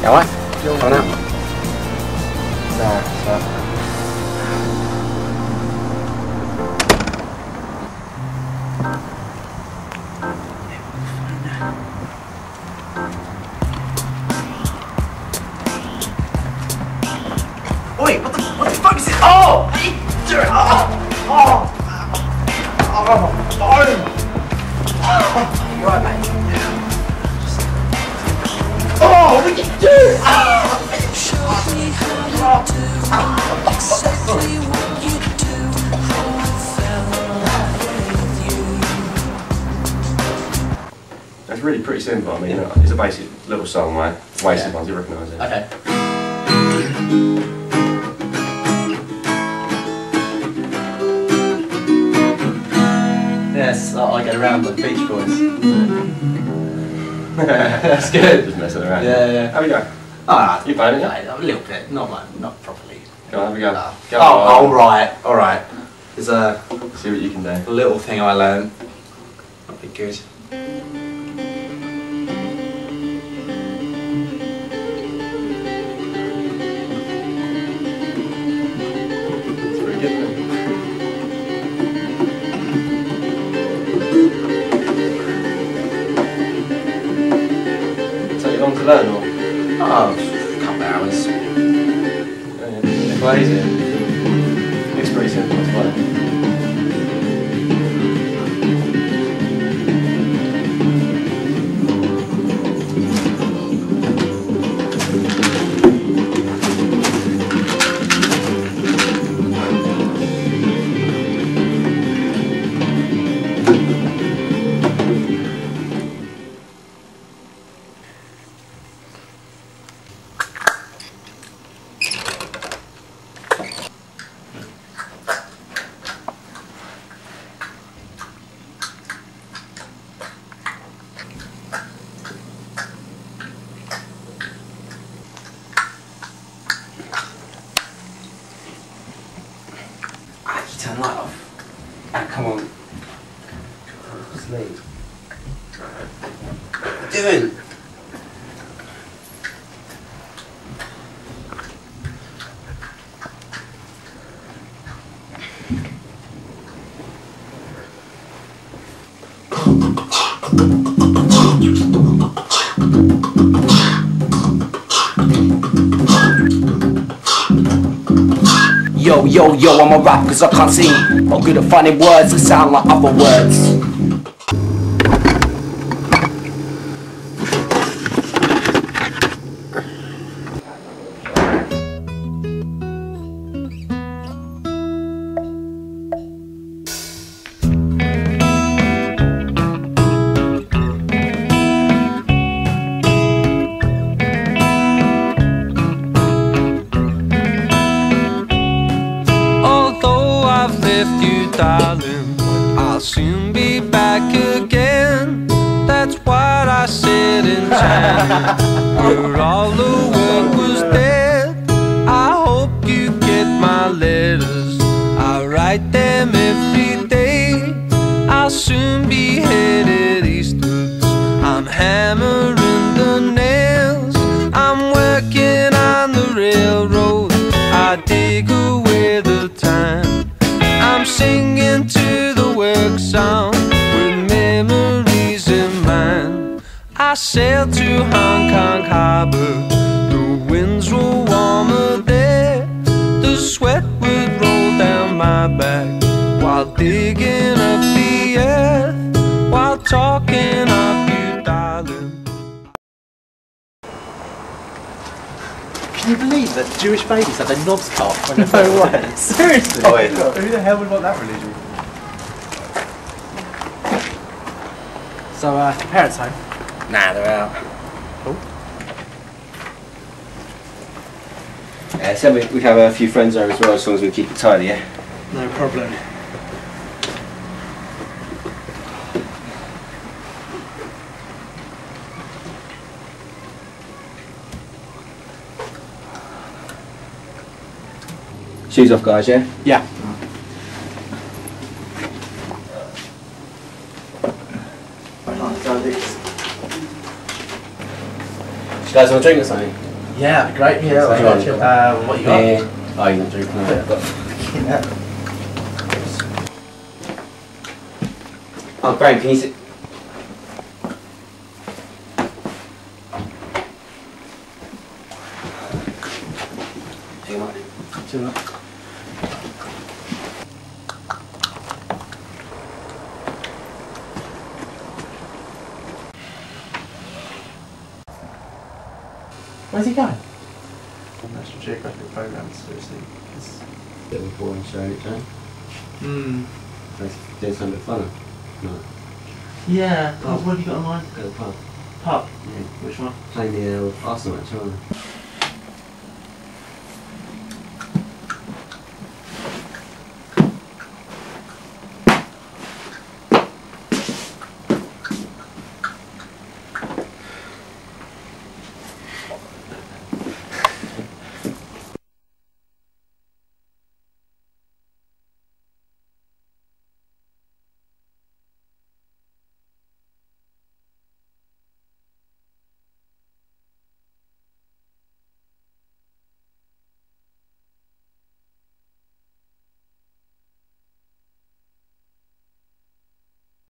行了，中了没有？哪？喂，what the fuck is it？哦，哎，这啊！啊！Mean, it's a basic little song, right? Wasted Yeah. ones, you recognise it. Okay. Yes, I I get around with Beach Boys. That's good. Just messing around. Yeah, yeah. Have a go. Ah, You playing it, yeah? a little bit, not like, not properly. Go on, have a go. Oh, Go oh, on. all right, all right. There's a See what you can do. A little thing I learned. That'd be good. Yeah, You doing? Yo, yo, yo, I'm a rap cause I can't sing. I'm good at finding words that sound like other words. Darling, I'll soon be back again. That's what I said in China, where all the world was dead. I hope you get my letters. I write them every day. I'll soon be headed eastwards. I'm hammering I sailed to Hong Kong Harbor. The winds were warmer there. The sweat would roll down my back while digging up the earth, while talking of you, darling. Can you believe that Jewish babies have their knobs cut when they're no way. Seriously? Oh, yeah. Who the hell would want that religion? So, uh, parents home? Nah, they're out. Oh. Uh, cool. Yeah, so we, we have a few friends over as well, as long as we keep it tidy, yeah? No problem. Shoes off, guys, yeah? Yeah. You guys want a drink or something? Yeah, great. Yeah, So you want- uh, what you got? Beer, Oh, you're not drinking that? Fucking. Oh, Graham, can you sit? Too much. Too much. Where's he going? National Geographic program, seriously. It's... Bit of a boring show, isn't it? Hmm. Let's do something fun. No. Yeah. Oh, what have you got in mind? Go to the pub. Pub. Yeah. Which one? Playing the uh, Arsenal match, aren't we?